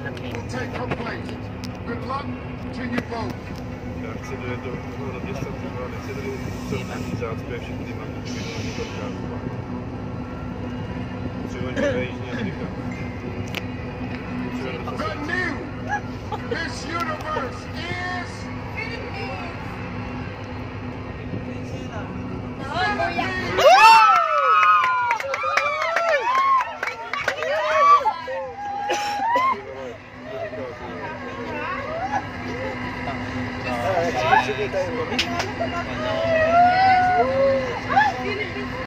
will take her place. Good luck to you both. Ja do do się tutaj mam do nie nie Ameryka. Sige tayo, mami. Ano?